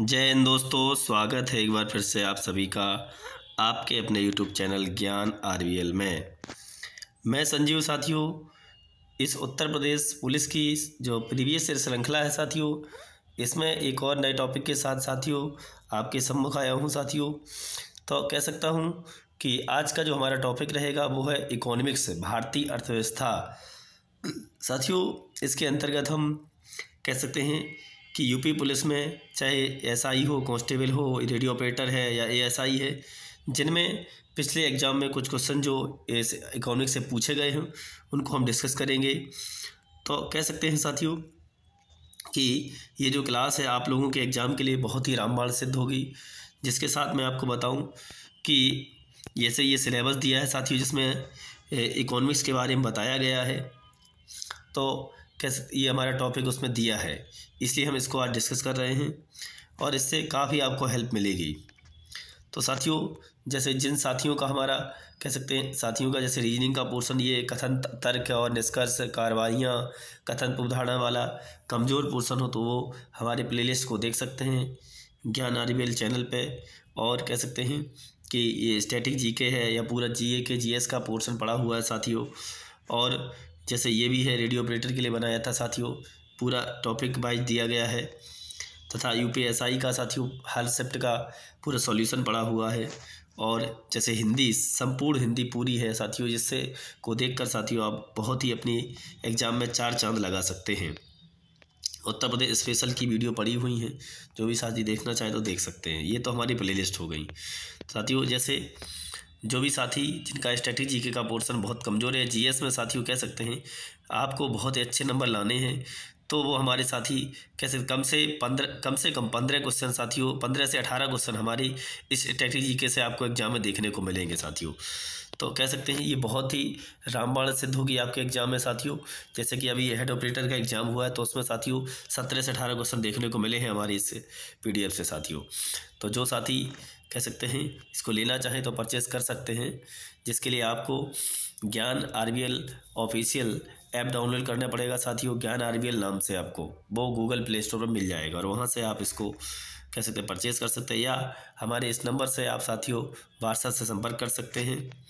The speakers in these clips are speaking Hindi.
जय हिंद दोस्तों, स्वागत है एक बार फिर से आप सभी का, आपके अपने यूट्यूब चैनल ज्ञान आर में। मैं संजीव साथियों, इस उत्तर प्रदेश पुलिस की जो प्रीवियस श्रृंखला है साथियों, इसमें एक और नए टॉपिक के साथ साथियों, आपके सम्मुख आया हूँ साथियों। तो कह सकता हूँ कि आज का जो हमारा टॉपिक रहेगा वो है इकोनॉमिक्स भारतीय अर्थव्यवस्था। साथियों, इसके अंतर्गत हम कह सकते हैं कि यूपी पुलिस में चाहे एसआई हो कांस्टेबल हो रेडियो ऑपरेटर है या एएसआई है, जिनमें पिछले एग्ज़ाम में कुछ क्वेश्चन जो इकोनॉमिक्स से पूछे गए हैं, उनको हम डिस्कस करेंगे। तो कह सकते हैं साथियों कि ये जो क्लास है, आप लोगों के एग्ज़ाम के लिए बहुत ही रामबाण सिद्ध होगी। जिसके साथ मैं आपको बताऊँ कि जैसे ये सिलेबस दिया है साथियों, जिसमें इकोनॉमिक्स के बारे में बताया गया है। तो कैसे ये हमारा टॉपिक उसमें दिया है। इसलिए हम इसको आज डिस्कस कर रहे हैं और इससे काफ़ी आपको हेल्प मिलेगी। तो साथियों, जैसे जिन साथियों का हमारा कह सकते हैं, साथियों का जैसे रीजनिंग का पोर्शन ये कथन तर्क और निष्कर्ष, कार्रवाइयाँ, कथन उदाहरण वाला कमज़ोर पोर्शन हो तो वो हमारे प्लेलिस्ट को देख सकते हैं, ज्ञान आरबीएल चैनल पे। और कह सकते हैं कि ये स्टैटिक जीके है या पूरा जीए के जीएस का पोर्शन पड़ा हुआ है साथियों। और जैसे ये भी है, रेडियो ऑपरेटर के लिए बनाया था साथियों। पूरा टॉपिक वाइज दिया गया है। तथा यूपीएसआई का साथियों, हर सेप्ट का पूरा सॉल्यूशन पड़ा हुआ है। और जैसे हिंदी, संपूर्ण हिंदी पूरी है साथियों, जिससे को देखकर साथियों आप बहुत ही अपनी एग्ज़ाम में चार चाँद लगा सकते हैं। उत्तर प्रदेश स्पेशल की वीडियो पड़ी हुई हैं। जो भी साथी देखना चाहें तो देख सकते हैं। ये तो हमारी प्लेलिस्ट हो गई। साथियों, जैसे जो भी साथी जिनका स्ट्रेटेजी का पोर्सन बहुत कमज़ोर है जीएस में साथियों कह सकते हैं, आपको बहुत अच्छे नंबर लाने हैं। तो वो हमारे साथी कैसे कम से पंद्रह, कम से कम पंद्रह क्वेश्चन साथियों, पंद्रह से अठारह क्वेश्चन हमारी इस स्ट्रेटेजी के से आपको एग्ज़ाम में देखने को मिलेंगे साथियों। तो कह सकते हैं ये बहुत ही रामबाण सिद्ध होगी आपके एग्ज़ाम में साथियों। जैसे कि अभी हेड ऑपरेटर का एग्ज़ाम हुआ है तो उसमें साथियों सत्रह से अठारह क्वेश्चन देखने को मिले हैं हमारे इस पीडीएफ से साथियों। तो जो साथी कह सकते हैं। इसको लेना चाहें तो परचेस कर सकते हैं, जिसके लिए आपको ज्ञान आरबीएल ऑफिशियल ऐप डाउनलोड करना पड़ेगा। साथियों ज्ञान आरबीएल नाम से आपको, वो गूगल प्ले स्टोर पर मिल जाएगा और वहाँ से आप इसको कह सकते हैं परचेज़ कर सकते हैं या हमारे इस नंबर से आप साथियों व्हाट्सएप से संपर्क कर सकते हैं।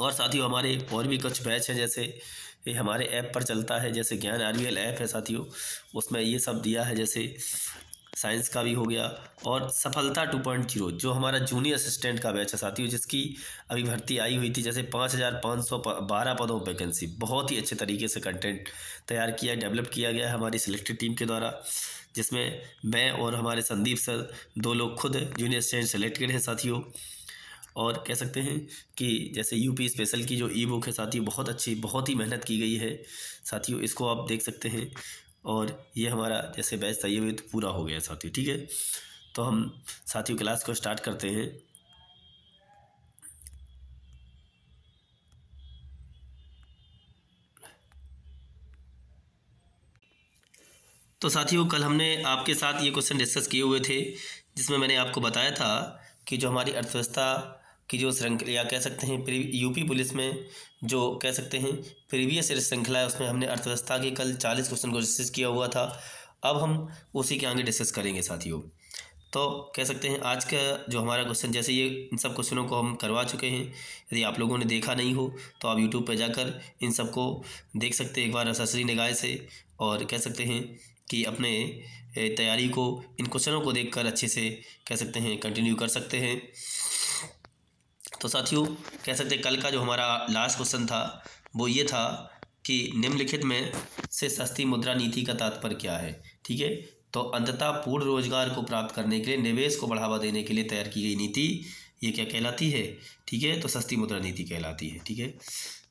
और साथियों, हमारे और भी कुछ बैच हैं, जैसे ये हमारे ऐप पर चलता है, जैसे ज्ञान आरबीएल ऐप है साथियों, उसमें ये सब दिया है, जैसे साइंस का भी हो गया और सफलता टू पॉइंट ज़ीरो, जो हमारा जूनियर असिस्टेंट का बैच है साथियों, जिसकी अभी भर्ती आई हुई थी, जैसे पाँच हज़ार पाँच सौ बारह पदों वैकेंसी, बहुत ही अच्छे तरीके से कंटेंट तैयार किया, डेवलप किया गया हमारी सिलेक्टेड टीम के द्वारा, जिसमें मैं और हमारे संदीप सर, दो लोग खुद जूनियर असिस्टेंट सेलेक्टेड हैं साथियों। और कह सकते हैं कि जैसे यूपी स्पेशल की जो ई बुक है साथियों, बहुत अच्छी, बहुत ही मेहनत की गई है। साथियों, इसको आप देख सकते हैं और ये हमारा जैसे बैच था, ये भी तो पूरा हो गया साथियों ठीक है? तो हम साथियों क्लास को स्टार्ट करते हैं। तो साथियों, कल हमने आपके साथ ये क्वेश्चन डिस्कस किए हुए थे, जिसमें मैंने आपको बताया था कि जो हमारी अर्थव्यवस्था की जो श्रृंखला कह सकते हैं यूपी पुलिस में जो कह सकते हैं प्रीवियस श्रृंखला है, उसमें हमने अर्थव्यवस्था के कल चालीस क्वेश्चन को डिस्कस किया हुआ था। अब हम उसी के आगे डिस्कस करेंगे साथियों। तो कह सकते हैं आज का जो हमारा क्वेश्चन, जैसे ये इन सब क्वेश्चनों को हम करवा चुके हैं, यदि आप लोगों ने देखा नहीं हो तो आप यूट्यूब पर जाकर इन सबको देख सकते हैं एक बार अससरी निगाह से, और कह सकते हैं कि अपने तैयारी को, इन क्वेश्चनों को देखकर अच्छे से कह सकते हैं कंटिन्यू कर सकते हैं। तो साथियों, कह सकते कल का जो हमारा लास्ट क्वेश्चन था, वो ये था कि निम्नलिखित में से सस्ती मुद्रा नीति का तात्पर्य क्या है? ठीक है? तो अंततः पूर्ण रोज़गार को प्राप्त करने के लिए, निवेश को बढ़ावा देने के लिए तैयार की गई नीति, ये क्या कहलाती है? ठीक है? तो सस्ती मुद्रा नीति कहलाती है, ठीक है?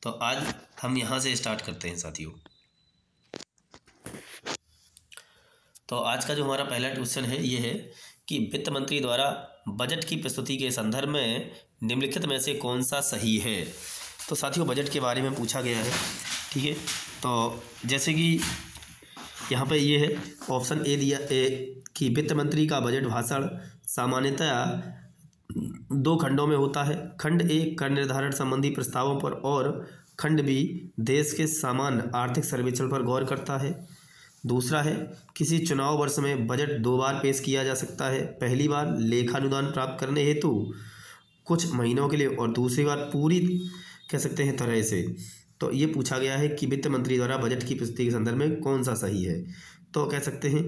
तो आज हम यहाँ से स्टार्ट करते हैं, साथियों। तो आज का जो हमारा पहला क्वेश्चन है, ये है कि वित्त मंत्री द्वारा बजट की प्रस्तुति के संदर्भ में निम्नलिखित में से कौन सा सही है? तो साथियों बजट के बारे में पूछा गया है, ठीक है? तो जैसे कि यहाँ पे ये है ऑप्शन ए दिया ए कि वित्त मंत्री का बजट भाषण सामान्यतया दो खंडों में होता है। खंड ए कर निर्धारण संबंधी प्रस्तावों पर, और खंड बी देश के सामान्य आर्थिक सर्वेक्षण पर गौर करता है। दूसरा है, किसी चुनाव वर्ष में बजट दो बार पेश किया जा सकता है। पहली बार लेखानुदान प्राप्त करने हेतु कुछ महीनों के लिए और दूसरी बार पूरी कह सकते हैं तरह से तो ये पूछा गया है कि वित्त मंत्री द्वारा बजट की प्रस्तुति के संदर्भ में कौन सा सही है। तो कह सकते हैं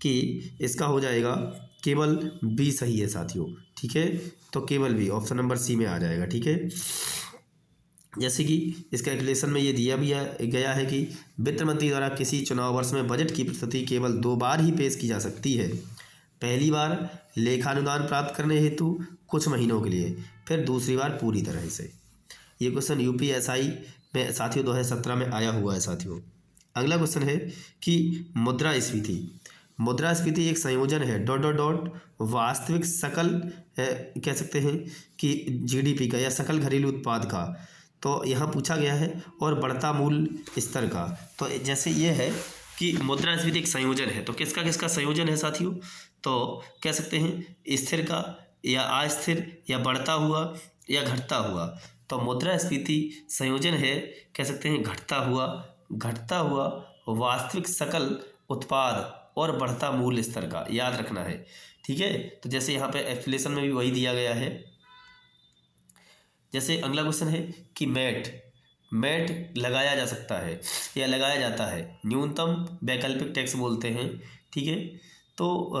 कि इसका हो जाएगा केवल बी सही है साथियों, ठीक है? तो केवल बी, ऑप्शन नंबर सी में आ जाएगा, ठीक है? जैसे कि इस कैलकुलेशन में ये दिया भी गया है कि वित्त मंत्री द्वारा किसी चुनाव वर्ष में बजट की प्रस्तुति केवल दो बार ही पेश की जा सकती है। पहली बार लेखानुदान प्राप्त करने हेतु कुछ महीनों के लिए, फिर दूसरी बार पूरी तरह से। ये क्वेश्चन यूपीएसआई में साथियों, दो हज़ार सत्रह में आया हुआ है साथियों। अगला क्वेश्चन है कि मुद्रा स्फीति। मुद्रा स्फीति एक संयोजन है। डॉट डॉट डॉट वास्तविक सकल कह सकते हैं कि जीडीपी का या सकल घरेलू उत्पाद का। तो यहाँ पूछा गया है, और बढ़ता मूल स्तर का। तो जैसे ये है कि मुद्रास्फीति एक संयोजन है। तो किसका किसका संयोजन है साथियों? तो कह सकते हैं स्थिर का या अस्थिर, या बढ़ता हुआ, या घटता हुआ। तो मुद्रा मुद्रास्फीति संयोजन है, कह सकते हैं घटता हुआ। घटता हुआ वास्तविक सकल उत्पाद और बढ़ता मूल स्तर का, याद रखना है। ठीक है? तो जैसे यहाँ पे एक्सप्लेशन में भी वही दिया गया है। जैसे अगला क्वेश्चन है कि मैट मैट लगाया जा सकता है, या लगाया जाता है। न्यूनतम वैकल्पिक टैक्स बोलते हैं। ठीक है? तो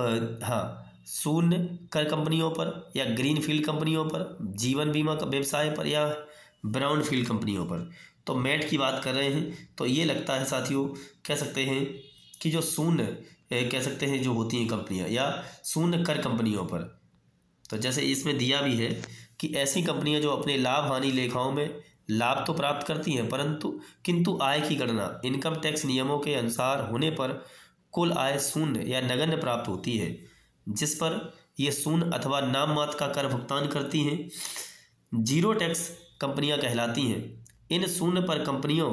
हाँ शून्य कर कंपनियों पर या ग्रीन फ़ील्ड कंपनियों पर, जीवन बीमा का व्यवसाय पर या ब्राउन फ़ील्ड कंपनियों पर। तो मैट की बात कर रहे हैं तो ये लगता है साथियों, कह सकते हैं कि जो शून्य कह सकते हैं जो होती हैं कंपनियाँ या शून्य कर कंपनियों पर। तो जैसे इसमें दिया भी है कि ऐसी कंपनियाँ जो अपने लाभ हानि लेखाओं में लाभ तो प्राप्त करती हैं, परंतु, किंतु आय की गणना, इनकम टैक्स नियमों के अनुसार होने पर कुल आय शून्य या नगण्य प्राप्त होती है। जिस पर ये शून्य अथवा नाम मात्र का कर भुगतान करती हैं, ज़ीरो टैक्स कंपनियाँ कहलाती हैं। इन शून्य पर कंपनियों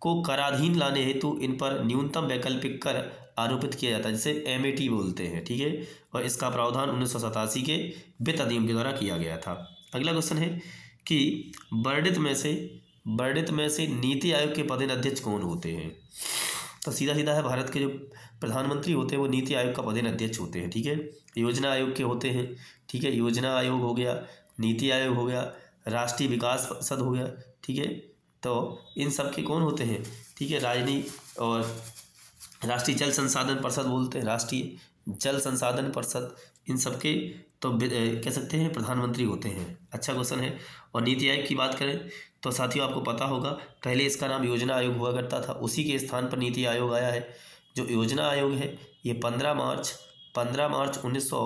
को कराधीन लाने हेतु इन पर न्यूनतम वैकल्पिक कर आरोपित किया जाता है, जिसे एमएटी बोलते हैं, ठीक है? और इसका प्रावधान उन्नीस सौ सतासी के वित्त अधिनियम के द्वारा किया गया था। अगला क्वेश्चन है कि वर्णित में से, वर्णित में से नीति आयोग के पदेन अध्यक्ष कौन होते हैं? तो सीधा सीधा है, भारत के जो प्रधानमंत्री होते हैं, वो नीति आयोग का पदेन अध्यक्ष होते हैं, ठीक है? योजना आयोग के होते हैं, ठीक है? योजना आयोग हो गया, नीति आयोग हो गया, राष्ट्रीय विकास परिषद हो गया, ठीक है? तो इन सब के कौन होते हैं? ठीक है राजनीति और राष्ट्रीय जल संसाधन परिषद बोलते हैं, राष्ट्रीय जल संसाधन परिषद, इन सबके तो कह सकते हैं प्रधानमंत्री होते हैं। अच्छा क्वेश्चन है, और नीति आयोग की बात करें तो साथियों, आपको पता होगा, पहले इसका नाम योजना आयोग हुआ करता था, उसी के स्थान पर नीति आयोग आया है। जो योजना आयोग है, ये पंद्रह मार्च पंद्रह मार्च उन्नीस सौ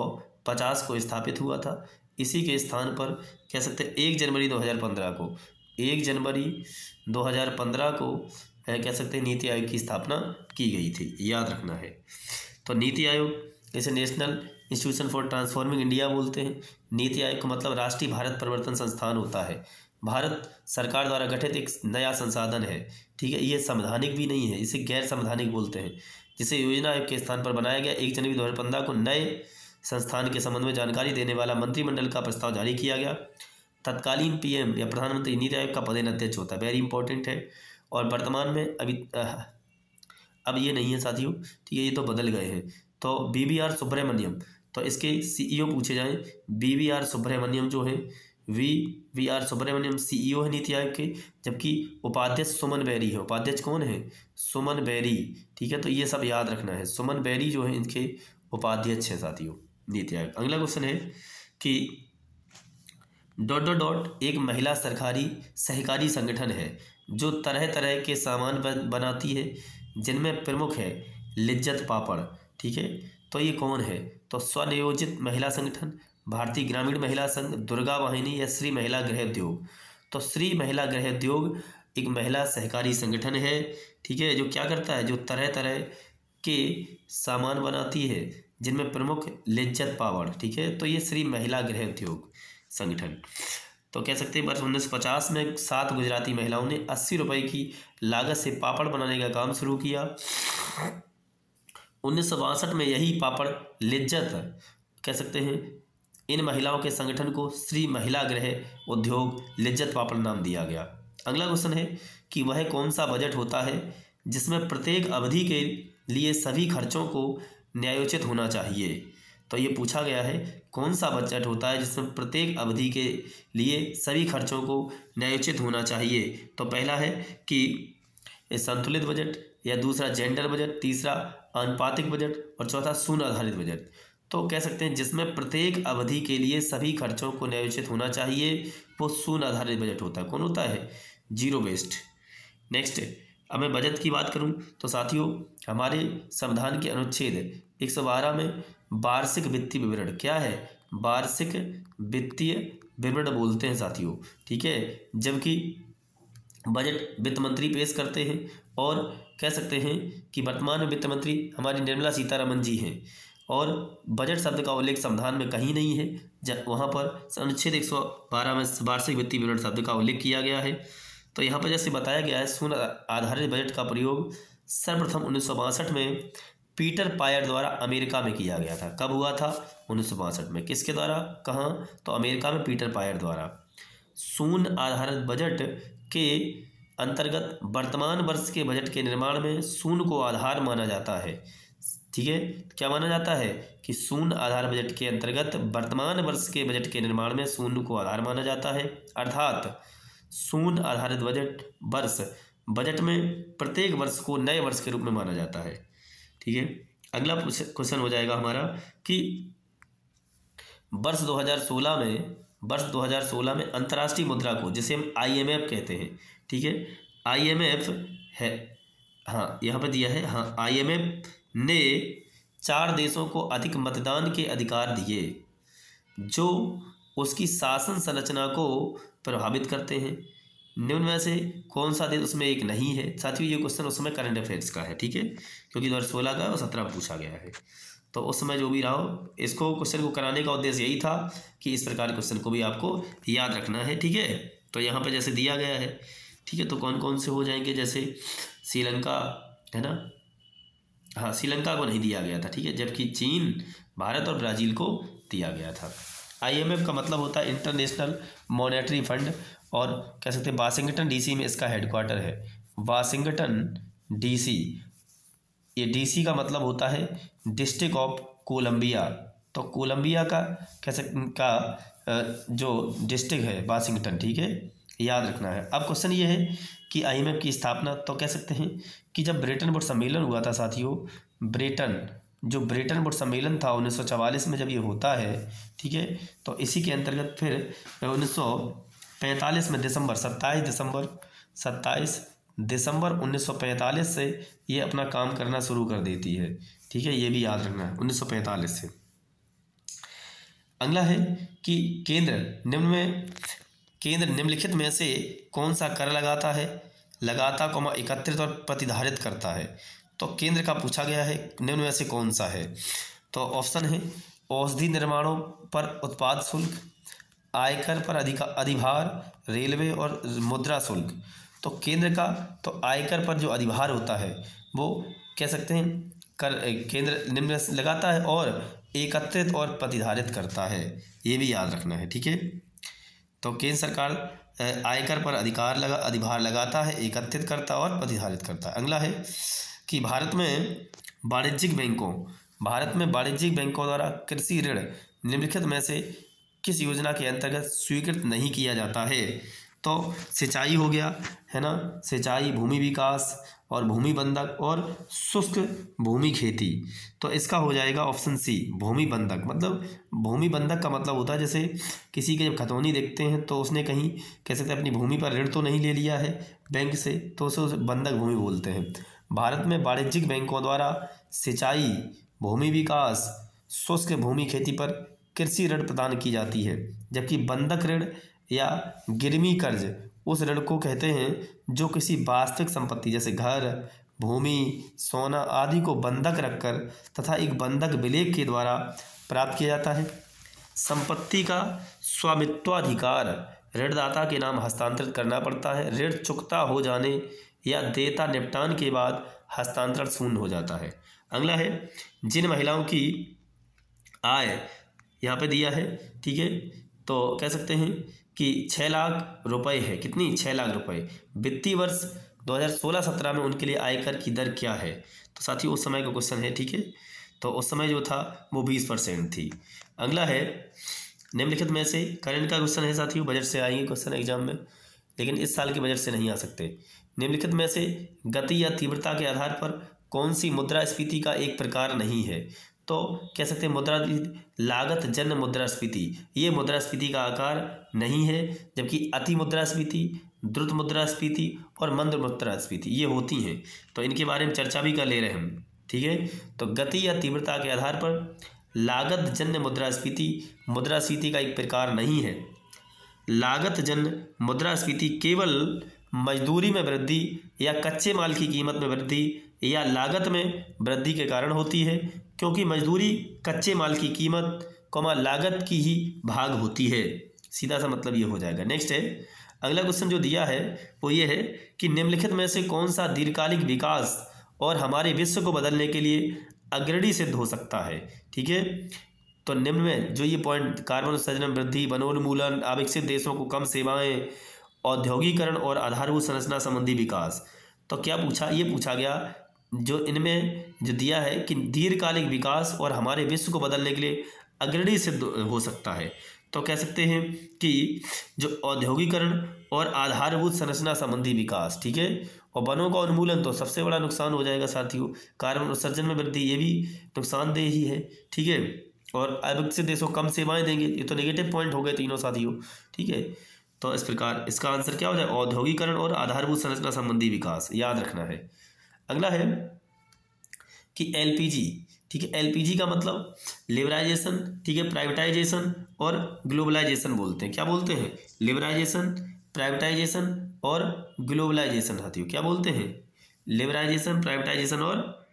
पचास को स्थापित हुआ था। इसी के स्थान पर कह सकते हैं एक जनवरी दो हज़ार पंद्रह को, एक जनवरी दो हज़ार पंद्रह को कह सकते हैं नीति आयोग की स्थापना की गई थी, याद रखना है। तो नीति आयोग इसे national institution for transforming India बोलते हैं। नीति आयोग का मतलब राष्ट्रीय भारत परिवर्तन संस्थान होता है। भारत सरकार द्वारा गठित एक नया संसाधन है, ठीक है? ये संवैधानिक भी नहीं है, इसे गैर संवैधानिक बोलते हैं। जिसे योजना आयोग के स्थान पर बनाया गया, एक जनवरी दो हज़ार पंद्रह को नए संस्थान के संबंध में जानकारी देने वाला मंत्रिमंडल का प्रस्ताव जारी किया गया। तत्कालीन पीएम या प्रधानमंत्री नीति आयोग का पदेन अध्यक्ष होता है वेरी इंपॉर्टेंट है। और वर्तमान में अभी अब ये नहीं है साथियों, ठीक है? ये तो बदल गए हैं। तो बी वी आर सुब्रमण्यम तो इसके सीईओ पूछे जाएँ। बी वी आर सुब्रमण्यम जो है V V R Subrahmanyam CEO है नीति आयोग के, जबकि उपाध्यक्ष सुमन बैरी है। उपाध्यक्ष कौन है? सुमन बैरी, ठीक है? तो ये सब याद रखना है। सुमन बैरी जो है, इनके उपाध्यक्ष हैं साथियों, नीति आयोग। अगला क्वेश्चन है कि डॉट डॉट डॉट एक महिला सरकारी सहकारी संगठन है, जो तरह तरह के सामान बनाती है, जिनमें प्रमुख है लिज्जत पापड़, ठीक है? तो ये कौन है? तो स्वनियोजित महिला संगठन भारतीय ग्रामीण महिला संघ दुर्गा वाहिनी या श्री महिला गृह उद्योग। तो श्री महिला गृह उद्योग एक महिला सहकारी संगठन है, ठीक है, जो क्या करता है, जो तरह तरह के सामान बनाती है, जिनमें प्रमुख लिज्जत पावड़ ठीक है तो ये श्री महिला गृह उद्योग संगठन। तो कह सकते हैं, वर्ष उन्नीस पचास में सात गुजराती महिलाओं ने अस्सी रुपए की लागत से पापड़ बनाने का काम शुरू किया। उन्नीस सौ बासठ में यही पापड़ लिज्जत कह सकते हैं इन महिलाओं के संगठन को श्री महिला गृह उद्योग लिज्जत पापड़ नाम दिया गया। अगला क्वेश्चन है कि वह कौन सा बजट होता है जिसमें प्रत्येक अवधि के लिए सभी खर्चों को न्यायोचित होना चाहिए? तो ये पूछा गया है, कौन सा बजट होता है जिसमें प्रत्येक अवधि के लिए सभी खर्चों को न्यायोचित होना चाहिए? तो पहला है कि संतुलित बजट या दूसरा जेंडर बजट तीसरा अनुपातिक बजट और चौथा शून्य आधारित बजट तो कह सकते हैं जिसमें प्रत्येक अवधि के लिए सभी खर्चों को न्यायोचित होना चाहिए, वो शून्य आधारित बजट होता है। कौन होता है? ज़ीरो बेस्ड नेक्स्ट अब मैं बजट की बात करूँ तो साथियों, हमारे संविधान के अनुच्छेद 112 में वार्षिक वित्तीय विवरण क्या है? वार्षिक वित्तीय विवरण बोलते हैं साथियों, ठीक है? जबकि बजट वित्त मंत्री पेश करते हैं और कह सकते हैं कि वर्तमान वित्त मंत्री हमारी निर्मला सीतारमन जी हैं। और बजट शब्द का उल्लेख संविधान में कहीं नहीं है। जब वहाँ पर अनुच्छेद एक सौ बारह में वार्षिक वित्तीय विवरण शब्द का उल्लेख किया गया है तो यहाँ पर जैसे बताया गया है शून्य आधारित बजट का प्रयोग सर्वप्रथम उन्नीस सौ बासठ में पीटर पायर द्वारा अमेरिका में किया गया था। कब हुआ था? उन्नीस सौ बासठ में। किसके द्वारा? कहाँ? तो अमेरिका में पीटर पायर द्वारा। शून्य आधारित बजट के अंतर्गत वर्तमान वर्ष के बजट के निर्माण में शून्य को आधार माना जाता है। ठीक है? क्या माना जाता है कि शून्य आधार बजट के अंतर्गत वर्तमान वर्ष के बजट के निर्माण में शून्य को आधार माना जाता है? अर्थात, शून्य आधारित बजट वर्ष बजट में प्रत्येक वर्ष को नए वर्ष के रूप में माना जाता है। ठीक है? अगला क्वेश्चन हो जाएगा हमारा कि वर्ष 2016 में, वर्ष 2016 में अंतर्राष्ट्रीय मुद्रा को, जिसे हम आईएमएफ कहते हैं, ठीक है? आईएमएफ है हाँ यहाँ पर दिया है हाँ आईएमएफ ने चार देशों को अधिक मतदान के अधिकार दिए, जो उसकी शासन संरचना को प्रभावित करते हैं। निम्न में से कौन सा देश उसमें एक नहीं है? साथियों, ये क्वेश्चन उस समय करंट अफेयर्स का है, ठीक है? क्योंकि दो हज़ार सोलह का और सत्रह पूछा गया है। तो उस समय जो भी रहा हो इसको क्वेश्चन को कराने का उद्देश्य यही था कि इस प्रकार क्वेश्चन को भी आपको याद रखना है, ठीक है? तो यहाँ पर जैसे दिया गया है, ठीक है? तो कौन कौन से हो जाएँगे? जैसे श्रीलंका, है ना? हाँ श्रीलंका को नहीं दिया गया था, ठीक है? जबकि चीन, भारत और ब्राज़ील को दिया गया था। आईएमएफ का मतलब होता है इंटरनेशनल मॉनेटरी फंड और कह सकते हैं वाशिंगटन डीसी में इसका हेडक्वार्टर है। वाशिंगटन डीसी ये डीसी का मतलब होता है डिस्ट्रिक्ट ऑफ़ कोलंबिया तो कोलंबिया का कह सकते का जो डिस्ट्रिक्ट है वाशिंगटन ठीक है? याद रखना है। अब क्वेश्चन ये है कि आईएमएफ की स्थापना तो कह सकते हैं कि जब ब्रिटेन बोर्ड सम्मेलन हुआ था साथियों ब्रिटेन जो ब्रिटेन बोर्ड सम्मेलन था उन्नीस में जब ये होता है, ठीक है तो इसी के अंतर्गत फिर उन्नीस पैंतालीस में दिसंबर, सत्ताईस दिसंबर सत्ताईस दिसंबर 1945 से ये अपना काम करना शुरू कर देती है, ठीक है, ये भी याद रखना है 1945 से। अगला है कि केंद्र, निम्न में केंद्र निम्नलिखित में से कौन सा कर लगाता है? लगाता कौमा एकत्रित और प्रतिधारित करता है। तो केंद्र का पूछा गया है, निम्न में से कौन सा है? तो ऑप्शन है, औषधि निर्माणों पर उत्पाद शुल्क, आयकर पर अधिका, अधिभार, रेलवे और मुद्रा शुल्क। तो केंद्र का तो आयकर पर जो अधिभार होता है, वो कह सकते हैं, कर, केंद्र निम्न लगाता है और एकत्रित और प्रतिधारित करता है। ये भी याद रखना है, ठीक है? तो केंद्र सरकार आयकर पर अधिकार लगा, अधिभार लगाता है, एकत्रित करता और प्रतिधारित करता है। अगला है कि भारत में वाणिज्यिक बैंकों, भारत में वाणिज्यिक बैंकों द्वारा कृषि ऋण निम्नलिखित में से किस योजना के अंतर्गत स्वीकृत नहीं किया जाता है? तो सिंचाई हो गया, है ना? सिंचाई, भूमि विकास और भूमि बंधक और शुष्क भूमि खेती। तो इसका हो जाएगा ऑप्शन सी, भूमि बंधक। मतलब भूमि बंधक का मतलब होता है, जैसे किसी के जब खतौनी देखते हैं तो उसने कहीं कह सकते अपनी भूमि पर ऋण तो नहीं ले लिया है बैंक से तो उसे उसे बंधक भूमि बोलते हैं। भारत में वाणिज्यिक बैंकों द्वारा सिंचाई, भूमि विकास, शुष्क भूमि खेती पर कृषि ऋण प्रदान की जाती है, जबकि बंधक ऋण या गिरवी कर्ज, उस ऋण को कहते हैं जो किसी वास्तविक संपत्ति, जैसे घर, भूमि, सोना आदि को बंधक रखकर तथा एक बंधक विलेख के द्वारा प्राप्त किया जाता है। संपत्ति का स्वामित्वाधिकार ऋणदाता के नाम हस्तांतरित करना पड़ता है। ऋण चुकता हो जाने या देता निपटान के बाद हस्तांतरण शून्य हो जाता है। अगला है, जिन महिलाओं की आय यहाँ पे दिया है, ठीक है? तो कह सकते हैं कि छः लाख रुपए है। कितनी? छः लाख रुपए। वित्तीय वर्ष 2016-17 में उनके लिए आयकर की दर क्या है? तो साथियों, उस समय का क्वेश्चन है, ठीक है? तो उस समय जो था, वो बीस परसेंट थी। अगला है, निम्नलिखित में से करंट का क्वेश्चन है साथियों। बजट से आएँगे क्वेश्चन एग्ज़ाम में, लेकिन इस साल के बजट से नहीं आ सकते। निम्नलिखित में से गति या तीव्रता के आधार पर कौन सी मुद्रास्फीति का एक प्रकार नहीं है? तो कह सकते हैं मुद्रा लागत जन्य मुद्रास्फीति ये मुद्रास्फीति का आकार नहीं है, जबकि अति मुद्रास्फीति द्रुत मुद्रास्फीति और मंद मुद्रास्फीति ये होती हैं। तो इनके बारे में चर्चा भी कर ले रहे हैं हम, ठीक है? तो गति या तीव्रता के आधार पर लागत जन्य मुद्रास्फीति मुद्रास्फीति का एक प्रकार नहीं है। लागत जन्य मुद्रास्फीति केवल मजदूरी में वृद्धि या कच्चे माल की कीमत में वृद्धि या लागत में वृद्धि के कारण होती है, क्योंकि मजदूरी कच्चे माल की कीमत, कौमा लागत की ही भाग होती है। सीधा सा मतलब ये हो जाएगा। नेक्स्ट है, अगला क्वेश्चन जो दिया है, वो ये है कि निम्नलिखित में से कौन सा दीर्घकालिक विकास और हमारे विश्व को बदलने के लिए अग्रणी सिद्ध हो सकता है? ठीक है? तो निम्न में जो ये पॉइंट कार्बन उत्सर्जन, वृद्धि, वनोन्मूलन, अविकसित देशों को कम सेवाएँ, औद्योगिकरण और आधारभूत संरचना संबंधी विकास। तो क्या पूछा, ये पूछा गया जो इनमें जो दिया है कि दीर्घकालिक विकास और हमारे विश्व को बदलने के लिए अग्रणी सिद्ध हो सकता है। तो कह सकते हैं कि जो औद्योगिकरण और आधारभूत संरचना संबंधी विकास, ठीक है? और वनों का उन्मूलन तो सबसे बड़ा नुकसान हो जाएगा साथियों, कार्बन उत्सर्जन में वृद्धि, ये भी नुकसानदेह ही है ठीक है? और अविकसित देशों कम सेवाएँ देंगे, ये तो नेगेटिव पॉइंट हो गए तीनों साथियों, ठीक है? तो इस प्रकार इसका आंसर क्या हो जाए? औद्योगिकरण और आधारभूत संरचना संबंधी विकास, याद रखना है। अगला है कि एलपीजी ठीक है? एलपीजी का मतलब लिबराइजेशन ठीक है? प्राइवेटाइजेशन और ग्लोबलाइजेशन बोलते हैं। क्या बोलते हैं? लिबराइजेशन प्राइवेटाइजेशन और ग्लोबलाइजेशन साथियों क्या बोलते हैं? लिबराइजेशन प्राइवेटाइजेशन और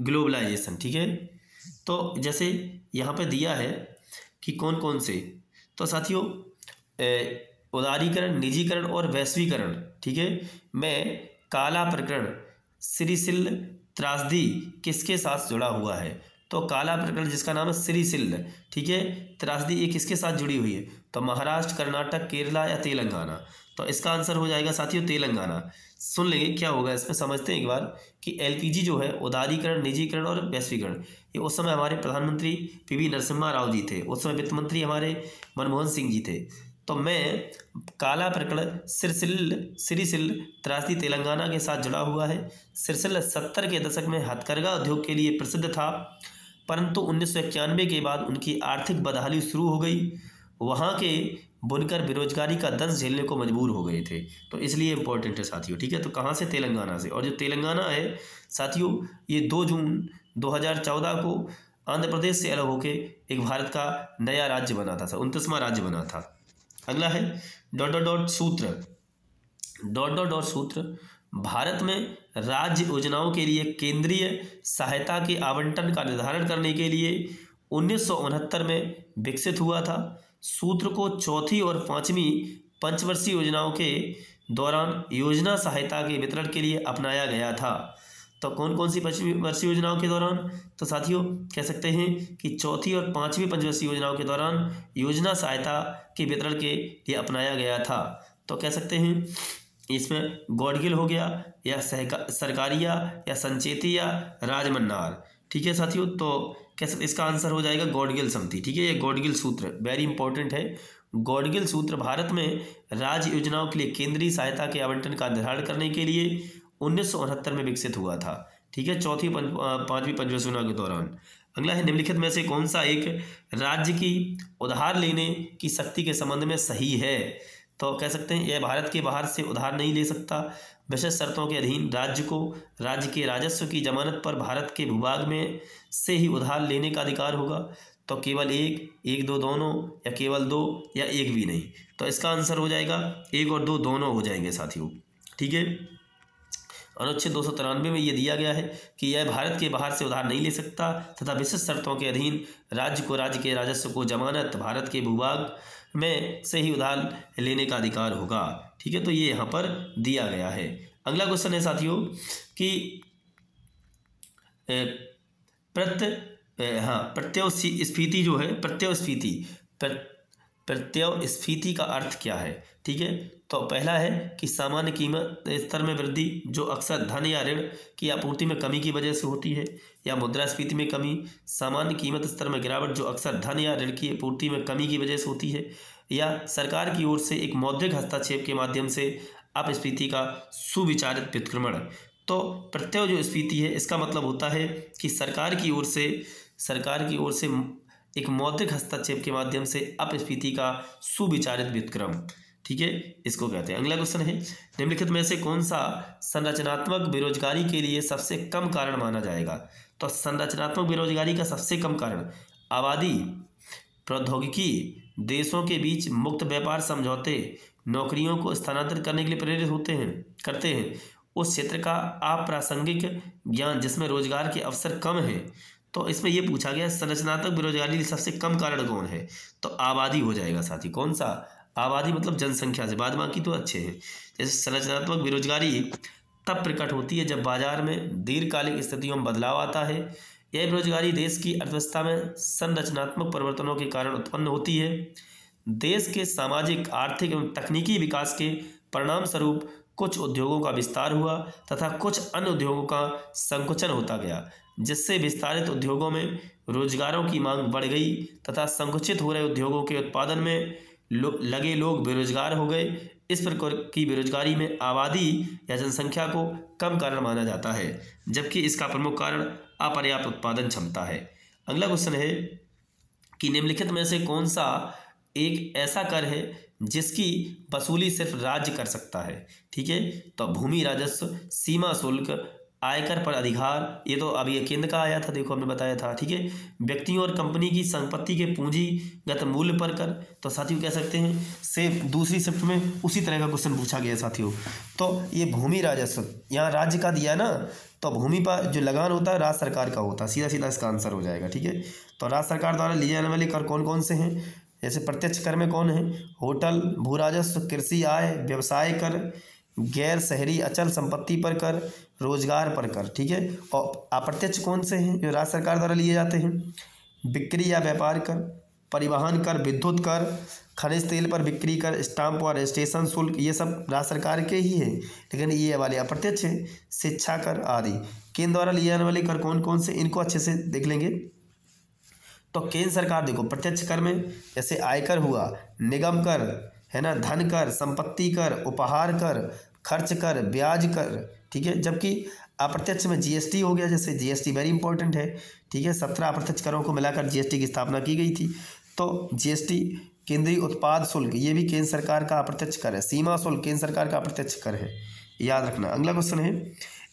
ग्लोबलाइजेशन ठीक है? तो जैसे यहाँ पे दिया है कि कौन कौन से तो साथियों उदारीकरण, निजीकरण और वैश्वीकरण, ठीक है? मैं काला प्रकरण श्रीशिल त्रासदी किसके साथ जुड़ा हुआ है? तो काला प्रकरण जिसका नाम है श्रीशिल ठीक है? त्रासदी ये किसके साथ जुड़ी हुई है? तो महाराष्ट्र, कर्नाटक, केरला या तेलंगाना? तो इसका आंसर हो जाएगा साथियों तेलंगाना। सुन लेंगे क्या होगा इसमें, समझते हैं एक बार कि एलपीजी जो है, उदारीकरण, निजीकरण और वैश्वीकरण। ये उस समय हमारे प्रधानमंत्री पीवी नरसिम्हा राव जी थे, उस समय वित्त मंत्री हमारे मनमोहन सिंह जी थे। तो मैं काला प्रकरण, सिरसिल, सिरिसिल, त्रासदी तेलंगाना के साथ जुड़ा हुआ है। सिरसिल सत्तर के दशक में हथकरघा उद्योग के लिए प्रसिद्ध था, परंतु उन्नीस सौ इक्यानवे के बाद उनकी आर्थिक बदहाली शुरू हो गई। वहाँ के बुनकर बेरोजगारी का दंश झेलने को मजबूर हो गए थे। तो इसलिए इम्पोर्टेंट है साथियों, ठीक है? तो कहाँ से? तेलंगाना से। और जो तेलंगाना है, साथियों, ये दो जून 2014 को आंध्र प्रदेश से अलग होके एक भारत का नया राज्य बना था उनतीसवां राज्य बना था। अगला है डॉट डॉट डॉट सूत्र। डॉट डॉट डॉट सूत्र, भारत में राज्य योजनाओं के लिए केंद्रीय सहायता के आवंटन का निर्धारण करने के लिए उन्नीस सौ उनहत्तर में विकसित हुआ था। सूत्र को चौथी और पांचवी पंचवर्षीय योजनाओं के दौरान योजना सहायता के वितरण के लिए अपनाया गया था। तो कौन कौन सी पंचवर्षीय योजनाओं के दौरान? तो साथियों, कह सकते हैं कि चौथी और पांचवी पंचवर्षीय योजनाओं के दौरान योजना सहायता के वितरण के लिए अपनाया गया था। तो कह सकते हैं, इसमें गौडगिल हो गया, या सरकारिया, या संचेती या राजमन्नार। ठीक है साथियों? तो कैसे इसका आंसर हो जाएगा गौडगिल समिति। ठीक है, ये गौडगिल सूत्र वेरी इंपॉर्टेंट है। गौडगिल सूत्र भारत में राज्य योजनाओं के लिए केंद्रीय सहायता के आवंटन का निर्धारण करने के लिए उन्नीस में विकसित हुआ था, ठीक है? चौथी पांचवी पंचवी के दौरान। अगला है, निम्नलिखित में से कौन सा एक राज्य की उधार लेने की शक्ति के संबंध में सही है? तो कह सकते हैं, यह भारत के बाहर से उधार नहीं ले सकता। विशेष शर्तों के अधीन राज्य को, राज्य के राजस्व की जमानत पर भारत के भूभाग में से ही उधार लेने का अधिकार होगा। तो केवल एक एक दो दोनों, या केवल दो, या एक भी नहीं। तो इसका आंसर हो जाएगा, एक और दो दोनों हो जाएँगे साथियों, ठीक है? अनुच्छेद दो सौ तिरानवे में ये दिया गया है कि यह भारत के बाहर से उधार नहीं ले सकता तथा विशिष्ट शर्तों के अधीन राज्य को राज्य के राजस्व को जमानत भारत के भूभाग में से ही उधार लेने का अधिकार होगा। ठीक है तो ये यहाँ पर दिया गया है। अगला क्वेश्चन है साथियों कि प्रत्य हाँ प्रत्यय स्फीति जो है प्रत्यय स्फीति प्रत्यय स्फीति का अर्थ क्या है? ठीक है? तो पहला है कि सामान्य कीमत स्तर में वृद्धि, जो अक्सर धन या ऋण की आपूर्ति में कमी की वजह से होती है, या मुद्रास्फीति में कमी। सामान्य कीमत स्तर में गिरावट, जो अक्सर धन या ऋण की आपूर्ति में कमी की वजह से होती है, या सरकार की ओर से एक मौद्रिक हस्तक्षेप के माध्यम से अपस्फीति का सुविचारित व्युत्क्रमण। तो प्रत्यय जो स्फीति है, इसका मतलब होता है कि सरकार की ओर से, सरकार की ओर से एक मौद्रिक हस्तक्षेप के माध्यम से अपस्फीति का सुविचारित व्युत्क्रम। ठीक है? इसको कहते हैं। अगला क्वेश्चन है, निम्नलिखित में से कौन सा संरचनात्मक बेरोजगारी के लिए सबसे कम कारण माना जाएगा? तो संरचनात्मक बेरोजगारी का सबसे कम कारण, आबादी, प्रौद्योगिकी, देशों के बीच मुक्त व्यापार समझौते, नौकरियों को स्थानांतरित करने के लिए प्रेरित होते हैं, करते हैं। उस क्षेत्र का अप्रासंगिक ज्ञान जिसमें रोज़गार के अवसर कम है। तो इसमें यह पूछा गया, संरचनात्मक बेरोजगारी सबसे कम कारण कौन है? तो आबादी हो जाएगा साथी। कौन सा? आबादी मतलब जनसंख्या से, बाद बाकी तो अच्छे हैं। जैसे संरचनात्मक बेरोजगारी तब प्रकट होती है जब बाज़ार में दीर्घकालिक स्थितियों में बदलाव आता है। यह बेरोजगारी देश की अर्थव्यवस्था में संरचनात्मक परिवर्तनों के कारण उत्पन्न होती है। देश के सामाजिक, आर्थिक एवं तकनीकी विकास के परिणाम स्वरूप कुछ उद्योगों का विस्तार हुआ तथा कुछ अन्य उद्योगों का संकुचन होता गया, जिससे विस्तारित उद्योगों में रोजगारों की मांग बढ़ गई तथा संकुचित हो रहे उद्योगों के उत्पादन में लो, लगे लोग बेरोजगार हो गए। इस प्रकार की बेरोजगारी में आबादी या जनसंख्या को कम कारण माना जाता है जबकि इसका प्रमुख कारण अपर्याप्त उत्पादन क्षमता है। अगला क्वेश्चन है कि निम्नलिखित में से कौन सा एक ऐसा कर है जिसकी वसूली सिर्फ़ राज्य कर सकता है? ठीक है तो भूमि राजस्व सीमा शुल्क आयकर पर अधिकार, ये तो अभी ये केंद्र का आया था, देखो हमने बताया था, ठीक है? व्यक्तियों और कंपनी की संपत्ति के पूंजीगत मूल्य पर कर तो साथियों कह सकते हैं? से दूसरी शिफ्ट में उसी तरह का क्वेश्चन पूछा गया साथियों। तो ये भूमि राजस्व, यहाँ राज्य का दिया ना तो भूमि पर जो लगान होता है, राज्य सरकार का होता है सीधा सीधा इसका आंसर हो जाएगा, ठीक है? तो राज्य सरकार द्वारा लिए जाने वाले कर कौन कौन से हैं? जैसे प्रत्यक्ष कर में कौन है? होटल, भू राजस्व, कृषि, आय, व्यवसाय कर गैर शहरी अचल संपत्ति पर कर, रोज़गार पर कर, ठीक है? और अप्रत्यक्ष कौन से हैं जो राज्य सरकार द्वारा लिए जाते हैं? बिक्री या व्यापार कर, परिवहन कर, विद्युत कर, खनिज तेल पर बिक्री कर, स्टाम्प और रजिस्ट्रेशन शुल्क, ये सब राज्य सरकार के ही हैं। लेकिन ये वाले अप्रत्यक्ष हैं, शिक्षा कर आदि। केंद्र द्वारा लिए जाने वाले कर कौन कौन से, इनको अच्छे से देख लेंगे। तो केंद्र सरकार देखो, प्रत्यक्ष कर में जैसे आयकर हुआ, निगम कर है ना? धन कर, संपत्ति कर, उपहार कर, खर्च कर, ब्याज कर, ठीक है? जबकि अप्रत्यक्ष में जीएसटी हो गया, जैसे जीएसटी वेरी इंपॉर्टेंट है, ठीक है? सत्रह अप्रत्यक्ष करों को मिलाकर जीएसटी की स्थापना की गई थी। तो जीएसटी केंद्रीय उत्पाद शुल्क, ये भी केंद्र सरकार का अप्रत्यक्ष कर है, सीमा शुल्क केंद्र सरकार का अप्रत्यक्ष कर है। याद रखना। अगला क्वेश्चन है,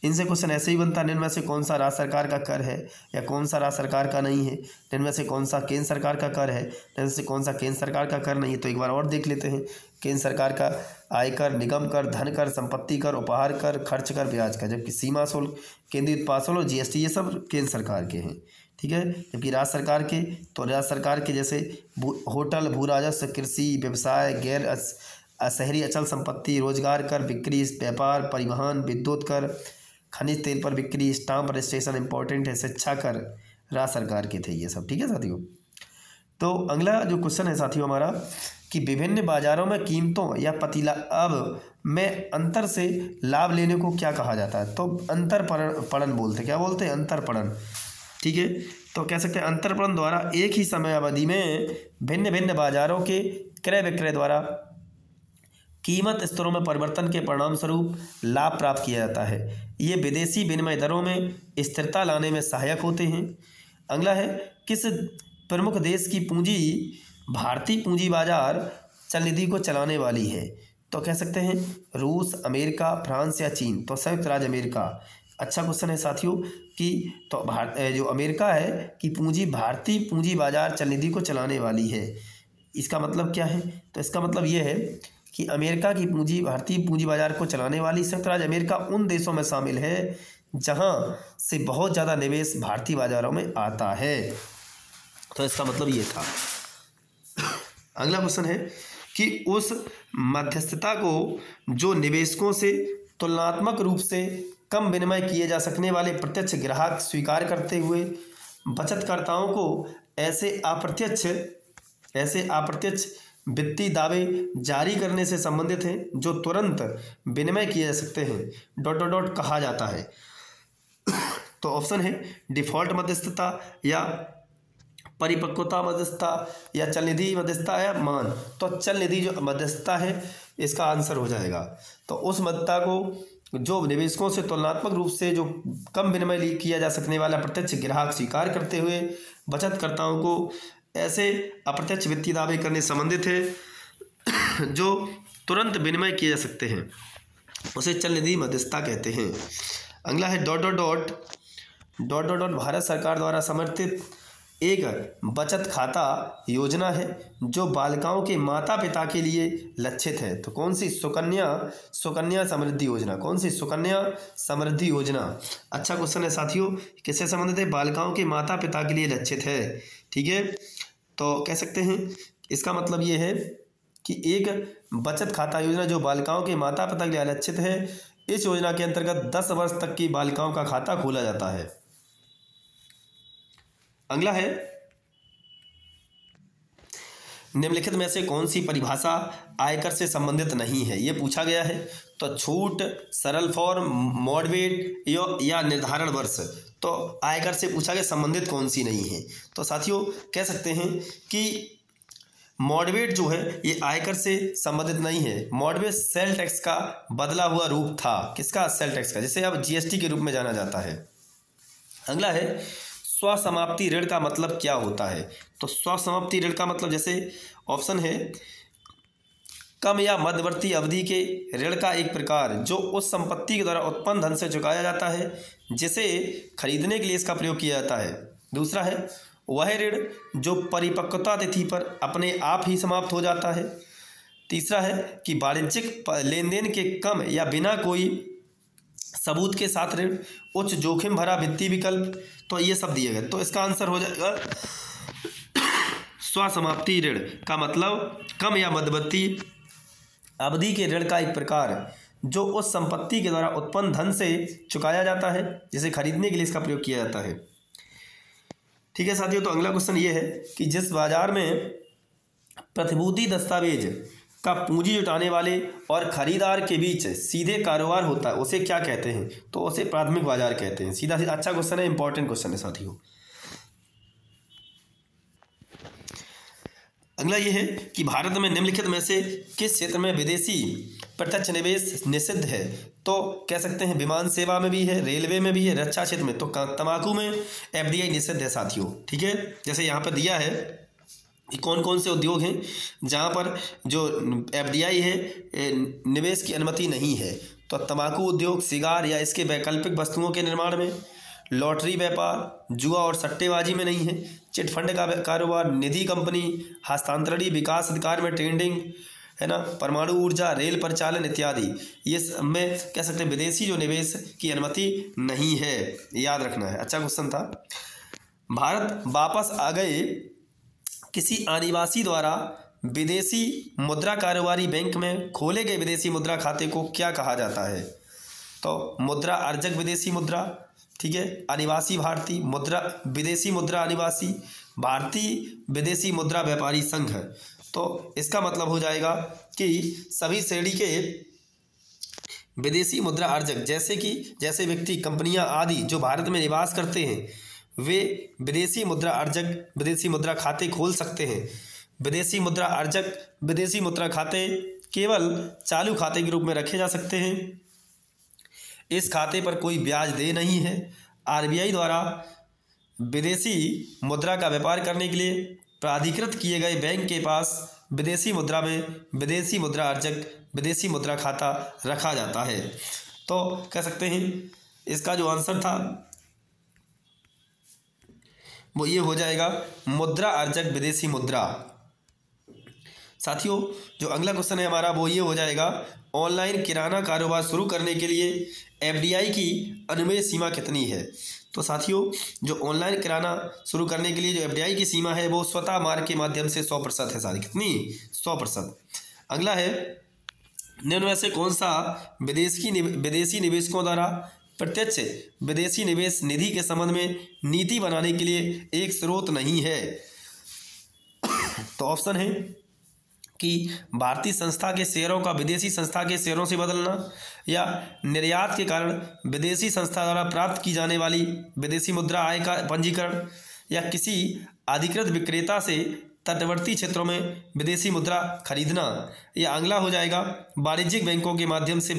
इनसे क्वेश्चन ऐसे ही बनता है निम्न में से कौन सा राज्य सरकार का कर है, या कौन सा राज्य सरकार का नहीं है निम्न में से कौन सा केंद्र सरकार का कर है निम्न से कौन सा केंद्र सरकार का कर नहीं है तो एक बार और देख लेते हैं। केंद्र सरकार का आयकर, निगम कर, धन कर, संपत्ति कर, उपहार कर, खर्च कर, ब्याज कर, जबकि सीमा शुल्क केंद्रीय उत्पाद शुल्क और जीएसटी ये सब केंद्र सरकार के हैं, ठीक है? जबकि राज्य सरकार के तो राज्य सरकार के जैसे होटल, भू राजस्व, कृषि, व्यवसाय, गैर शहरी अचल संपत्ति, रोज़गार कर बिक्री, व्यापार, परिवहन, विद्युत कर, खनिज तेल पर बिक्री स्टाम्प रजिस्ट्रेशन इंपॉर्टेंट है, शिक्षा कर, राज्य सरकार के थे ये सब, ठीक है साथियों? तो अगला जो क्वेश्चन है साथियों हमारा, कि विभिन्न बाजारों में कीमतों या पतीला, अब में अंतर से लाभ लेने को क्या कहा जाता है? तो अंतर पड़न बोलते क्या बोलते हैं? अंतर पड़न ठीक है? तो कह सकते हैं अंतरपणन द्वारा एक ही समय अवधि में भिन्न भिन्न बाजारों के क्रय विक्रय द्वारा कीमत स्तरों में परिवर्तन के परिणाम स्वरूप लाभ प्राप्त किया जाता है। ये विदेशी विनिमय दरों में स्थिरता लाने में सहायक होते हैं। अगला है, किस प्रमुख देश की पूंजी भारतीय पूंजी बाज़ार चल निधि को चलाने वाली है? तो कह सकते हैं, रूस, अमेरिका, फ्रांस या चीन। तो संयुक्त राज्य अमेरिका। अच्छा क्वेश्चन है साथियों, कि तो भारत जो अमेरिका है, कि पूंजी भारतीय पूंजी बाज़ार चल निधि को चलाने वाली है। इसका मतलब क्या है? तो इसका मतलब ये है कि अमेरिका की पूंजी, भारतीय पूंजी बाज़ार को चलाने वाली संयुक्त राज्य अमेरिका उन देशों में शामिल है, जहाँ से बहुत ज़्यादा निवेश भारतीय बाजारों में आता है। तो इसका मतलब ये था। अगला क्वेश्चन है कि उस मध्यस्थता को जो निवेशकों से तुलनात्मक रूप से कम विनिमय किए जा सकने वाले प्रत्यक्ष ग्राहक स्वीकार करते हुए, बचतकर्ताओं को ऐसे अप्रत्यक्ष ऐसे अप्रत्यक्ष वित्तीय दावे जारी करने से संबंधित हैं, जो तुरंत विनिमय किए जा सकते हैं। डॉट डॉट डॉट कहा जाता है। तो ऑप्शन है, डिफ़ॉल्ट मध्यस्थता या परिपक्वता मध्यस्थता या चल निधि मध्यस्थता या मान। तो चल निधि जो मध्यस्थता है, इसका आंसर हो जाएगा। तो उस मध्यता को, जो निवेशकों से तुलनात्मक रूप से जो कम विनिमय किया जा सकने वाला प्रत्यक्ष ग्राहक स्वीकार करते हुए बचतकर्ताओं को ऐसे अप्रत्यक्ष वित्तीय दावे करने संबंधित है, जो तुरंत विनिमय किए जा सकते हैं। उसे चल निधि मध्यस्थता कहते हैं। अगला है dot dot dot. Dot dot dot, Bharat सरकार द्वारा समर्थित एक बचत खाता योजना है, जो बालिकाओं के माता पिता के लिए लक्षित है। तो कौन सी? सुकन्या सुकन्या समृद्धि योजना। कौन सी? सुकन्या समृद्धि योजना। अच्छा क्वेश्चन है साथियों, किससे संबंधित है? बालिकाओं के माता पिता के लिए लक्षित है। ठीक है? तो कह सकते हैं, इसका मतलब ये है कि एक बचत खाता योजना जो बालिकाओं के माता पिता के लिए लक्षित है, इस योजना के अंतर्गत दस वर्ष तक की बालिकाओं का खाता खोला जाता है। अगला है, निम्नलिखित में से कौन सी परिभाषा आयकर से संबंधित नहीं है? ये पूछा गया है। तो छूट, सरल फॉर्म, मॉडवेट या निर्धारण वर्ष। तो आयकर से पूछा गया, संबंधित कौन सी नहीं है। तो साथियों, कह सकते हैं कि मॉडवेट जो है, ये आयकर से संबंधित नहीं है। मॉडवेट सेल टैक्स का बदला हुआ रूप था। किसका? सेल टैक्स का। जिसे अब जीएसटी के रूप में जाना जाता है। अगला है, स्वसमाप्ति ऋण का मतलब क्या होता है? तो स्वसमाप्ति ऋण का मतलब जैसे ऑप्शन है कम या मध्यवर्ती अवधि के ऋण का एक प्रकार, जो उस संपत्ति के द्वारा उत्पन्न धन से चुकाया जाता है, जिसे खरीदने के लिए इसका प्रयोग किया जाता है। दूसरा है, वह ऋण जो परिपक्वता तिथि पर अपने आप ही समाप्त हो जाता है। तीसरा है कि वाणिज्यिक लेन देन के कम या बिना कोई सबूत के साथ ऋण, उच्च जोखिम भरा वित्तीय विकल्प तो ये सब दिए गए। तो इसका आंसर हो जाएगा स्वसमाप्ति ऋण का मतलब कम या मध्यवर्ती अवधि के ऋण का एक प्रकार, जो उस संपत्ति के द्वारा उत्पन्न धन से चुकाया जाता है, जिसे खरीदने के लिए इसका प्रयोग किया जाता है। ठीक है साथियों तो अगला क्वेश्चन ये है कि जिस बाज़ार में प्रतिभूति दस्तावेज़ का पूंजी जुटाने वाले और खरीदार के बीच सीधे कारोबार होता है, उसे क्या कहते हैं? तो उसे प्राथमिक बाज़ार कहते हैं। सीधा सीधा अच्छा क्वेश्चन है इंपॉर्टेंट क्वेश्चन है साथियों। अगला ये है कि भारत में निम्नलिखित में से किस क्षेत्र में विदेशी प्रत्यक्ष निवेश निषिद्ध है? तो कह सकते हैं विमान सेवा में भी है, रेलवे में भी है, रक्षा क्षेत्र में। तो तंबाकू में एफडीआई निषिद्ध है साथियों, ठीक है? जैसे यहाँ पर दिया है कि कौन कौन से उद्योग हैं जहाँ पर जो एफडीआई है निवेश की अनुमति नहीं है। तो तंबाकू उद्योग, सिगार या इसके वैकल्पिक वस्तुओं के निर्माण में लॉटरी व्यापार, जुआ और सट्टेबाजी में नहीं है। चिटफंड का कारोबार, निधि कंपनी, हस्तांतरणी, विकास अधिकार में ट्रेडिंग, है ना, परमाणु ऊर्जा, रेल परिचालन इत्यादि। ये में कह सकते हैं विदेशी जो निवेश की अनुमति नहीं है। याद रखना है। अच्छा क्वेश्चन था। भारत वापस आ गए किसी आदिवासी द्वारा विदेशी मुद्रा कारोबारी बैंक में खोले गए विदेशी मुद्रा खाते को क्या कहा जाता है? तो मुद्रा अर्जक विदेशी मुद्रा ठीक है? अनिवासी भारतीय मुद्रा, विदेशी मुद्रा अनिवासी भारतीय, विदेशी मुद्रा व्यापारी संघ है। तो इसका मतलब हो जाएगा कि सभी श्रेणी के विदेशी मुद्रा अर्जक, जैसे कि, जैसे व्यक्ति, कंपनियाँ आदि जो भारत में निवास करते हैं, वे विदेशी मुद्रा अर्जक, विदेशी मुद्रा खाते खोल सकते हैं। विदेशी मुद्रा अर्जक, विदेशी मुद्रा खाते केवल चालू खाते के रूप में रखे जा सकते हैं। इस खाते पर कोई ब्याज दे नहीं है। आरबीआई द्वारा विदेशी मुद्रा का व्यापार करने के लिए प्राधिकृत किए गए बैंक के पास विदेशी मुद्रा में विदेशी मुद्रा अर्जक विदेशी मुद्रा खाता रखा जाता है। तो कह सकते हैं, इसका जो आंसर था, वो ये हो जाएगा, मुद्रा अर्जक विदेशी मुद्रा। साथियों, जो अगला क्वेश्चन है हमारा, वो ये हो जाएगा ऑनलाइन किराना कारोबार शुरू करने के लिए एफडीआई की अनुमेय सीमा कितनी है? तो साथियों, जो ऑनलाइन किराना शुरू करने के लिए जो एफडीआई की सीमा है, वो स्वतः मार्ग के माध्यम से सौ प्रतिशत है साथी कितनी? सौ प्रतिशत। अगला है, निम्न में से कौन सा विदेश की विदेशी निवेशकों द्वारा प्रत्यक्ष विदेशी निवेश निधि के संबंध में नीति बनाने के लिए एक स्रोत नहीं है? तो ऑप्शन है कि भारतीय संस्था के शेयरों का विदेशी संस्था के शेयरों से बदलना या निर्यात के कारण विदेशी संस्था द्वारा प्राप्त की जाने वाली विदेशी मुद्रा आय का पंजीकरण या किसी अधिकृत विक्रेता से तटवर्ती क्षेत्रों में विदेशी मुद्रा खरीदना या अगला हो जाएगा वाणिज्यिक बैंकों के माध्यम से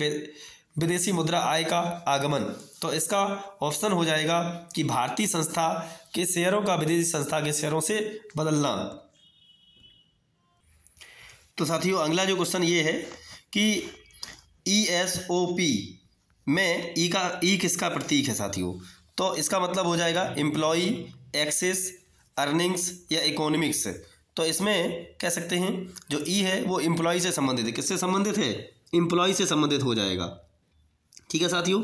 विदेशी मुद्रा आय का आगमन। तो इसका ऑप्शन हो जाएगा कि भारतीय संस्था के शेयरों का विदेशी संस्था के शेयरों से बदलना। तो साथियों, अगला जो क्वेश्चन ये है कि ई एस ओ पी में ई का ई किसका प्रतीक है साथियों? तो इसका मतलब हो जाएगा एम्प्लॉई एक्सेस अर्निंग्स या इकोनॉमिक्स तो इसमें कह सकते हैं, जो ई है, वो एम्प्लॉय से संबंधित है। किससे संबंधित है? एम्प्लॉय से संबंधित हो जाएगा। ठीक है साथियों?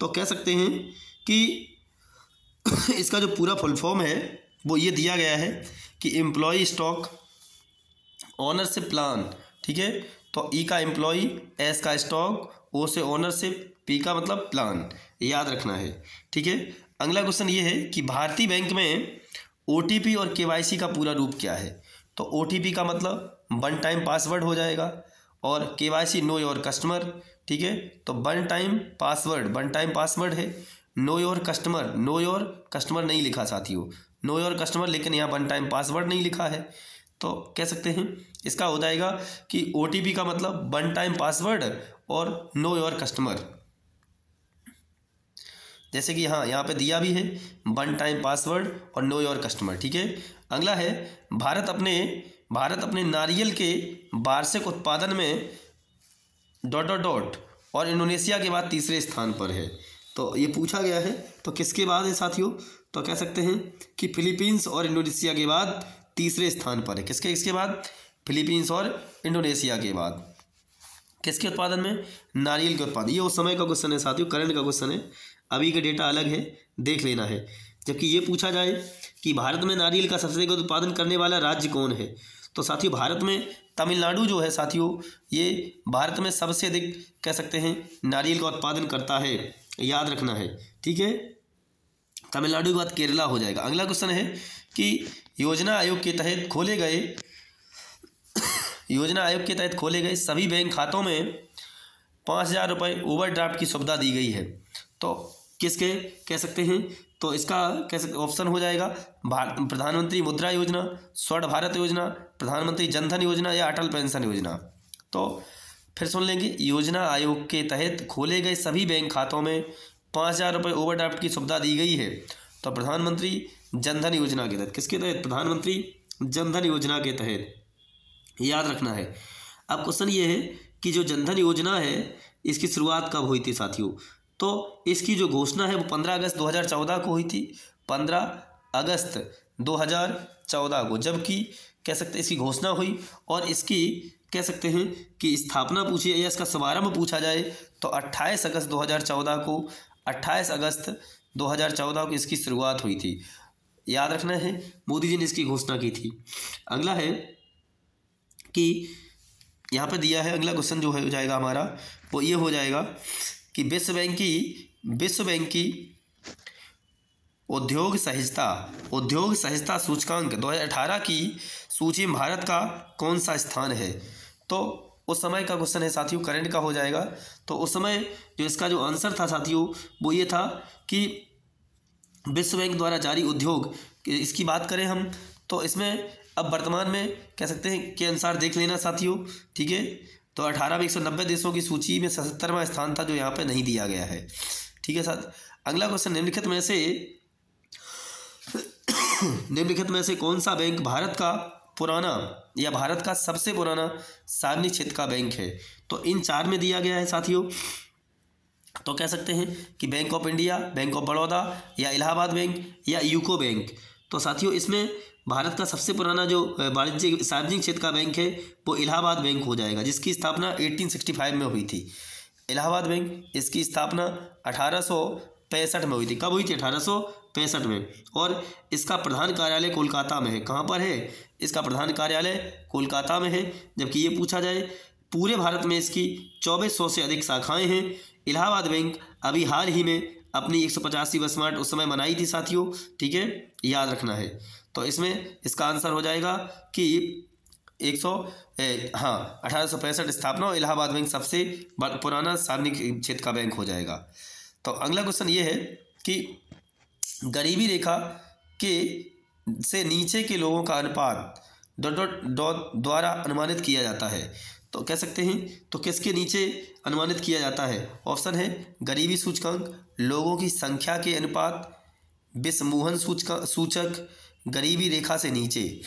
तो कह सकते हैं कि इसका जो पूरा फुल फॉर्म है, वो ये दिया गया है कि एम्प्लॉय स्टॉक ओनरशिप प्लान ठीक है? तो ई का एम्प्लॉय एस का स्टॉक ओ से ऑनरशिप पी का मतलब प्लान याद रखना है, ठीक है? अगला क्वेश्चन ये है कि भारतीय बैंक में ओटीपी और के का पूरा रूप क्या है? तो ओटीपी का मतलब वन टाइम पासवर्ड हो जाएगा और K Y C know your customer ठीक है? तो one time password one time password है। Know your customer know your customer नहीं लिखा साथियों। नो योर कस्टमर लेकिन यहाँ वन टाइम पासवर्ड नहीं लिखा है। तो कह सकते हैं। इसका हो जाएगा कि ओ का मतलब वन टाइम पासवर्ड और नो योर कस्टमर जैसे कि हाँ यहाँ पे दिया भी है वन टाइम पासवर्ड और नो योर कस्टमर ठीक है? अगला है, भारत अपने भारत अपने नारियल के वार्षिक उत्पादन में डॉट डॉट डॉट और इंडोनेशिया के बाद तीसरे स्थान पर है। तो ये पूछा गया है तो किसके बाद है साथियों? तो कह सकते हैं कि फिलीपींस और इंडोनेशिया के बाद तीसरे स्थान पर है। किसके इसके बाद? फिलीपींस और इंडोनेशिया के बाद। किसके उत्पादन में? नारियल के उत्पादन। ये उस समय का क्वेश्चन है साथियों, करंट का क्वेश्चन है। अभी का डेटा अलग है, देख लेना है। जबकि ये पूछा जाए कि भारत में नारियल का सबसे अधिक उत्पादन करने वाला राज्य कौन है? तो साथियों, भारत में तमिलनाडु जो है साथियों, ये भारत में सबसे अधिक, कह सकते हैं, नारियल का उत्पादन करता है। याद रखना है, ठीक है? तमिलनाडु के बाद केरला हो जाएगा। अगला क्वेश्चन है कि योजना आयोग के तहत खोले गए, योजना आयोग के तहत खोले गए सभी बैंक खातों में पाँच हज़ार रुपये ओवरड्राफ्ट की सुविधा दी गई है। तो किसके कह सकते हैं? तो इसका सकते ऑप्शन हो जाएगा प्रधानमंत्री मुद्रा योजना, स्वर्ण भारत योजना, प्रधानमंत्री जनधन योजना या अटल पेंशन योजना। तो फिर सुन लेंगे, योजना आयोग के तहत खोले गए सभी बैंक खातों में पाँच हज़ार रुपये ओवरड्राफ्ट की सुविधा दी गई है। तो प्रधानमंत्री जनधन योजना के तहत, किसके तहत? प्रधानमंत्री जनधन योजना के तहत। याद रखना है। अब क्वेश्चन ये है कि जो जनधन योजना है, इसकी शुरुआत कब हुई थी साथियों? तो इसकी जो घोषणा है वो पंद्रह अगस्त 2014 को हुई थी। पंद्रह अगस्त 2014 को, जबकि कह सकते इसकी घोषणा हुई और इसकी कह सकते हैं कि स्थापना पूछी या इसका शुभारंभ पूछा जाए तो 28 अगस्त 2014 को 28 अगस्त 2014 को इसकी शुरुआत हुई थी। याद रखना है, मोदी जी ने इसकी घोषणा की थी। अगला है कि यहाँ पर दिया है, अगला क्वेश्चन जो है जाएगा हमारा, वो ये हो जाएगा कि विश्व बैंक की, विश्व बैंक की उद्योग सहिष्णुता उद्योग सहिष्णुता सूचकांक 2018 की सूची में भारत का कौन सा स्थान है? तो उस समय का क्वेश्चन है, साथियों करंट का हो जाएगा। तो उस समय जो इसका जो आंसर था, साथियों, वो ये था कि विश्व बैंक द्वारा जारी उद्योग, इसकी बात करें हम तो इसमें अब वर्तमान में कह सकते हैं के अनुसार देख लेना, साथियों, ठीक है? तो अठारह में एक सौ नब्बे देशों की सूची में सतहत्तरवा स्थान था, जो यहाँ पे नहीं दिया गया है। ठीक है, साथ, अगला क्वेश्चन निम्नलिखित में से, निम्नलिखित में से कौन सा बैंक भारत का पुराना, या भारत का सबसे पुराना सार्वजनिक क्षेत्र का बैंक है। तो इन चार में दिया गया है साथियों। तो कह सकते हैं कि Bank of India Bank of Baroda या इलाहाबाद बैंक, या यूको बैंक। तो साथियों, इसमें भारत का सबसे पुराना जो वाणिज्यिक सार्वजनिक क्षेत्र का बैंक है, वो इलाहाबाद बैंक हो जाएगा, जिसकी स्थापना 1865 में हुई थी। इलाहाबाद बैंक, इसकी स्थापना अठारह सौ में हुई थी। कब हुई थी? अठारह सौ पैंसठ में। और इसका प्रधान कार्यालय कोलकाता में है। कहाँ पर है? इसका प्रधान कार्यालय कोलकाता में है। जबकि ये पूछा जाए, पूरे भारत में इसकी चौबीस सौ से अधिक शाखाएँ हैं। इलाहाबाद बैंक अभी हाल ही में अपनी एक सौ पचासी उस समय मनाई थी, साथियों। ठीक है? याद रखना है। तो इसमें इसका आंसर हो जाएगा कि एक सौ हाँ अठारह सौ पैंसठ स्थापना और इलाहाबाद बैंक सबसे पुराना सार्वजनिक क्षेत्र का बैंक हो जाएगा। तो अगला क्वेश्चन ये है कि गरीबी रेखा के से नीचे के लोगों का अनुपात डॉट डॉट डॉट द्वारा अनुमानित किया जाता है। तो कह सकते हैं तो किसके नीचे अनुमानित किया जाता है? ऑप्शन है गरीबी सूचकांक, लोगों की संख्या के अनुपात, विसमूहन सूचका, सूचक, गरीबी रेखा से नीचे।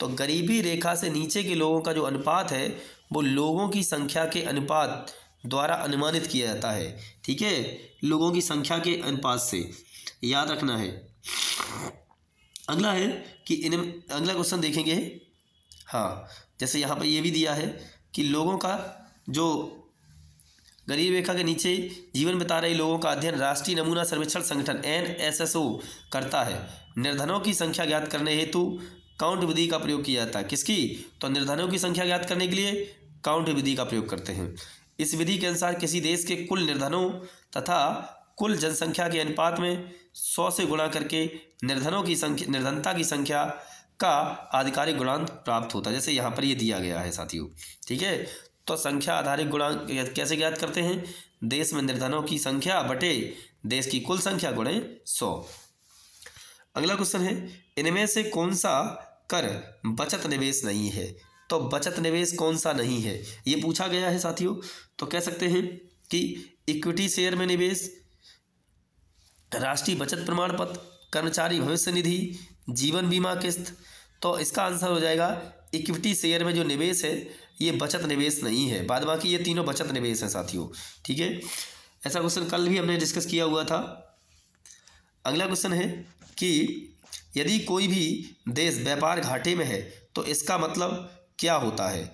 तो गरीबी रेखा से नीचे के लोगों का जो अनुपात है, वो लोगों की संख्या के अनुपात द्वारा अनुमानित किया जाता है, ठीक है? लोगों की संख्या के अनुपात से। याद रखना है। अगला है कि इन अगला क्वेश्चन देखेंगे। हाँ जैसे यहाँ पर ये भी दिया है कि लोगों का, जो गरीब रेखा के नीचे जीवन बिता रहे लोगों का अध्ययन राष्ट्रीय नमूना सर्वेक्षण संगठन एन एस एस ओ करता है। निर्धनों की संख्या ज्ञात करने हेतु काउंट विधि का प्रयोग किया जाता है। किसकी? तो निर्धनों की संख्या ज्ञात करने के लिए काउंट विधि का प्रयोग करते हैं। इस विधि के अनुसार किसी देश के कुल निर्धनों तथा कुल जनसंख्या के अनुपात में सौ से गुणा करके निर्धनों की संख्या, निर्धनता की संख्या का आधिकारिक गुणांक प्राप्त होता है। जैसे यहाँ पर ये दिया गया है साथियों, ठीक है? तो संख्या आधारित गुणांक कैसे ज्ञात करते हैं? देश में निर्धनों की संख्या बटे देश की कुल संख्या गुणे सौ। अगला क्वेश्चन है, इनमें से कौन सा कर बचत निवेश नहीं है? तो बचत निवेश कौन सा नहीं है? ये पूछा गया है साथियों। तो कह सकते हैं कि इक्विटी शेयर में निवेश, राष्ट्रीय बचत प्रमाण पत्र, कर्मचारी भविष्य निधि, जीवन बीमा किस्त। तो इसका आंसर हो जाएगा इक्विटी शेयर में जो निवेश है, ये बचत निवेश नहीं है। बाद बाकी ये तीनों बचत निवेश हैं साथियों। ठीक है? ऐसा क्वेश्चन कल भी हमने डिस्कस किया हुआ था। अगला क्वेश्चन है कि यदि कोई भी देश व्यापार घाटे में है तो इसका मतलब क्या होता है?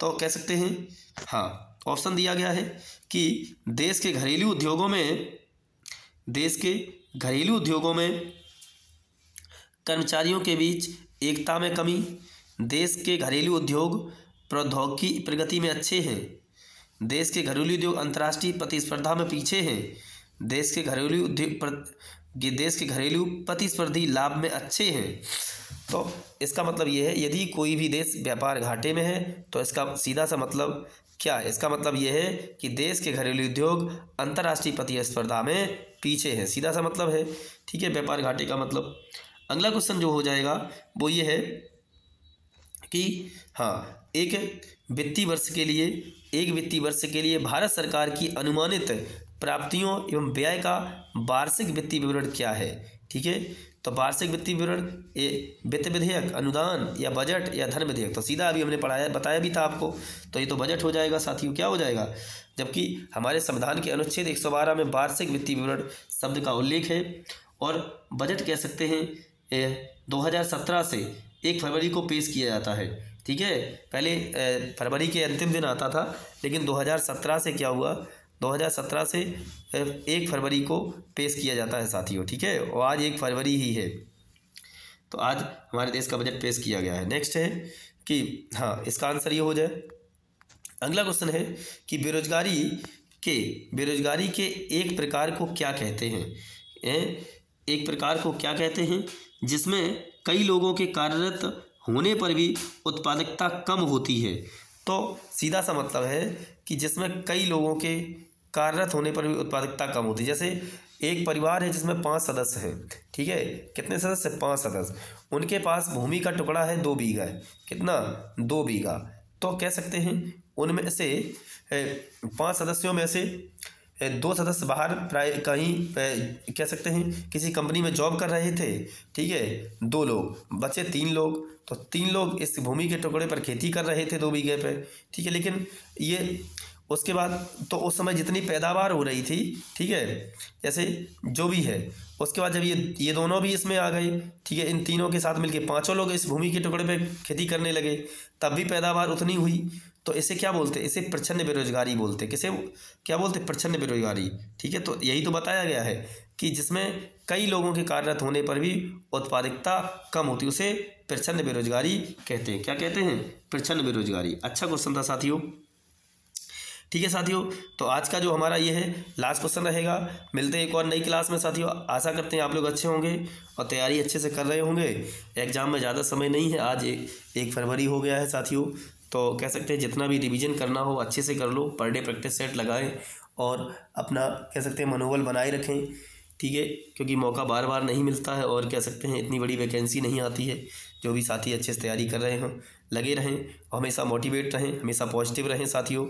तो कह सकते हैं हाँ ऑप्शन दिया गया है कि देश के घरेलू उद्योगों में, देश के घरेलू उद्योगों में कर्मचारियों के बीच एकता में कमी, देश के घरेलू उद्योग प्रौद्योगिकी प्रगति में अच्छे हैं, देश के घरेलू उद्योग अंतर्राष्ट्रीय प्रतिस्पर्धा में पीछे हैं, देश के घरेलू उद्योग देश के घरेलू प्रतिस्पर्धी लाभ में अच्छे हैं। तो इसका मतलब ये है, यदि कोई भी देश व्यापार घाटे में है तो इसका सीधा सा मतलब क्या है? इसका मतलब ये है कि देश के घरेलू उद्योग अंतर्राष्ट्रीय प्रतिस्पर्धा में पीछे हैं। सीधा सा मतलब है, ठीक है? व्यापार घाटे का मतलब। अगला क्वेश्चन जो हो जाएगा, वो ये है कि हाँ एक वित्तीय वर्ष के लिए, एक वित्तीय वर्ष के लिए भारत सरकार की अनुमानित प्राप्तियों एवं व्यय का वार्षिक वित्तीय विवरण क्या है? ठीक है? तो वार्षिक वित्तीय विवरण ये वित्त विधेयक, अनुदान या बजट या धन विधेयक। तो सीधा अभी हमने पढ़ाया, बताया भी था आपको। तो ये तो बजट हो जाएगा, साथियों, क्या हो जाएगा? जबकि हमारे संविधान के अनुच्छेद 112 में वार्षिक वित्तीय विवरण शब्द का उल्लेख है और बजट कह सकते हैं दो हज़ार सत्रह से एक फरवरी को पेश किया जाता है। ठीक है? पहले फरवरी के अंतिम दिन आता था, लेकिन 2017 से क्या हुआ? 2017 से एक फरवरी को पेश किया जाता है, साथियों, ठीक है? और आज एक फरवरी ही है। तो आज हमारे देश का बजट पेश किया गया है। नेक्स्ट है कि हाँ इसका आंसर ये हो जाए। अगला क्वेश्चन है कि बेरोजगारी के बेरोजगारी के एक प्रकार को क्या कहते हैं? एक प्रकार को क्या कहते हैं? जिसमें कई लोगों के कार्यरत होने पर भी उत्पादकता कम होती है। तो सीधा सा मतलब है कि जिसमें कई लोगों के कार्यरत होने पर भी उत्पादकता कम होती है। जैसे एक परिवार है जिसमें पाँच सदस्य हैं, ठीक है? कितने सदस्य? पाँच सदस्य। उनके पास भूमि का टुकड़ा है, दो बीघा है। कितना? दो बीघा। तो कह सकते हैं, उनमें से पाँच सदस्यों में से दो सदस्य बाहर प्राय कहीं कह सकते हैं, किसी कंपनी में जॉब कर रहे थे, ठीक है? दो लोग। बचे तीन लोग। तो तीन लोग इस भूमि के टुकड़े पर खेती कर रहे थे दो बीघे पर ठीक है? लेकिन ये उसके बाद तो उस समय जितनी पैदावार हो रही थी, ठीक है, जैसे जो भी है, उसके बाद जब ये ये दोनों भी इसमें आ गए, ठीक है, इन तीनों के साथ मिलके पाँचों लोग इस भूमि के टुकड़े पे खेती करने लगे, तब भी पैदावार उतनी हुई। तो इसे क्या बोलते इसे प्रच्छन्न बेरोजगारी बोलते किसे, क्या बोलते प्रच्छन्न बेरोजगारी, ठीक है? तो यही तो बताया गया है कि जिसमें कई लोगों के कार्यरत होने पर भी उत्पादकता कम होती उसे प्रच्छन्न बेरोजगारी कहते हैं। क्या कहते हैं? प्रच्छन्न बेरोजगारी। अच्छा क्वेश्चन था साथियों। ठीक है साथियों? तो आज का जो हमारा ये है लास्ट क्वेश्चन रहेगा। मिलते हैं एक और नई क्लास में साथियों। आशा करते हैं आप लोग अच्छे होंगे और तैयारी अच्छे से कर रहे होंगे। एग्ज़ाम में ज़्यादा समय नहीं है। आज एक, एक फरवरी हो गया है साथियों। तो कह सकते हैं जितना भी रिवीजन करना हो अच्छे से कर लो। पर डे प्रैक्टिस सेट लगाएँ और अपना कह सकते हैं मनोबल बनाए रखें। ठीक है? क्योंकि मौका बार बार नहीं मिलता है और कह सकते हैं इतनी बड़ी वैकेंसी नहीं आती है। जो भी साथी अच्छे से तैयारी कर रहे हों। लगे रहें हमेशा मोटिवेट रहें, हमेशा पॉजिटिव रहें साथियों।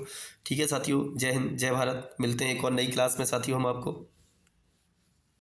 ठीक है साथियों? जय हिंद, जय भारत। मिलते हैं एक और नई क्लास में साथियों हम आपको।